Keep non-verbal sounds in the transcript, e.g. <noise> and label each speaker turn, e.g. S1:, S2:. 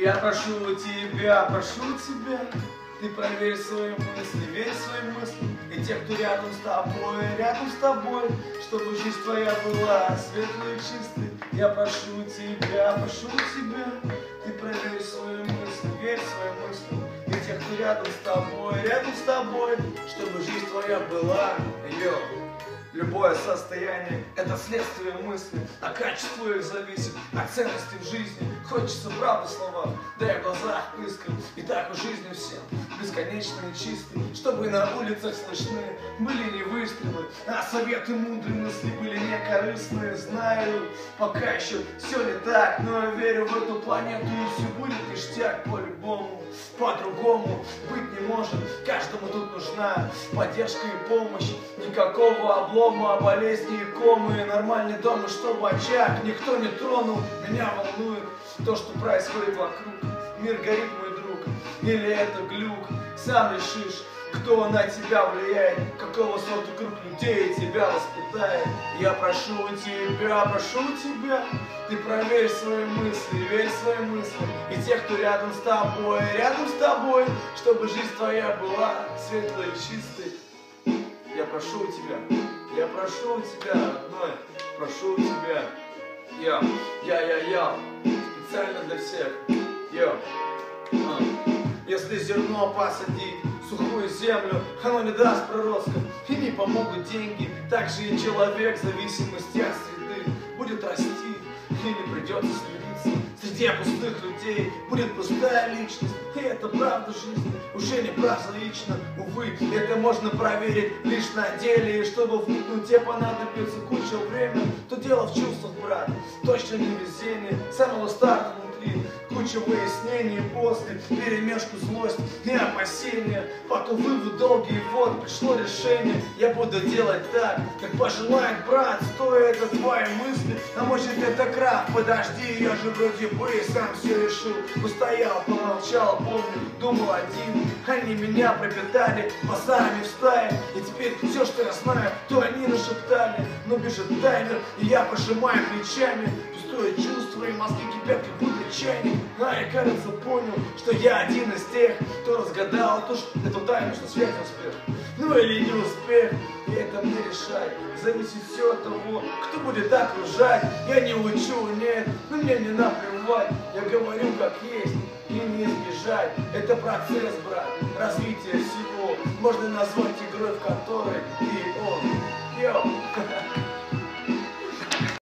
S1: Я прошу тебя, прошу тебя, ты проверь свои мысли, верь своим мыслям. И те, кто рядом с тобой, рядом с тобой, чтобы жизнь твоя была светлой и чистой. Я прошу тебя, прошу тебя, ты проверь свои мысли, верь своим мыслям. И те, кто рядом с тобой, рядом с тобой, чтобы жизнь твоя была. Йо. Любое состояние – это следствие мысли, а качество их зависит от ценности в жизни. Хочется правды слова, да и в глазах искр, и так у жизни всем бесконечные чистые, чтобы на улицах слышны были не выстрелы, а советы мудрые мысли были не корыстные. Знаю, пока еще все не так, но я верю в эту планету и все будет ништяк по-любому, по-другому быть не может. Каждому тут нужна поддержка и помощь, никакого облома, болезни и комы, нормальный дом и чтобы очаг никто не тронул. Меня волнует то, что происходит вокруг. Мир горит, мой друг, или это глюк? Сам решишь, кто на тебя влияет, какого сорта круг людей тебя воспитает. Я прошу тебя, прошу тебя, ты проверь свои мысли, верь своим мыслям. И тех, кто рядом с тобой, рядом с тобой, чтобы жизнь твоя была светлой и чистой. Я прошу тебя, я прошу тебя, родной, прошу тебя. Я, я, я, я, специально для всех. Я. А. Если зерно посадить в сухую землю, оно не даст проростков и не помогут деньги. Так же и человек в зависимости от среды будет расти или придется смириться. Среди пустых людей будет пустая личность, и это правда жизни уже не прозаично. Увы, это можно проверить лишь на деле, и чтобы вникнуть, тебе понадобится куча времени. То дело в чувствах, брат, точно не везение, самого старта внутри куча выяснений после перемешку злость и опасения. Потом вывод долгий, вот пришло решение. Я буду делать так, как пожелает брат, стоя это твои мысли. А может это крах, подожди, я же вроде бы и сам все решил. Постоял, помолчал, помню, думал один. Они меня пропитали базарами в стае. И теперь все, что я знаю, то они нашептали. Но бежит таймер, и я пожимаю плечами. Пустое чувство, и мозги кипят, как чайник. А я, кажется, понял, что я один из тех, кто разгадал эту, эту тайну, что связь успех. Ну или не успех, и это мне решать. Зависит все от того, кто будет окружать. Я не учу, нет, но мне не наплевать. Я говорю как есть и не избежать. Это процесс, брат, развития всего. Можно назвать игрой, в которой и он. Йоу. <laughs>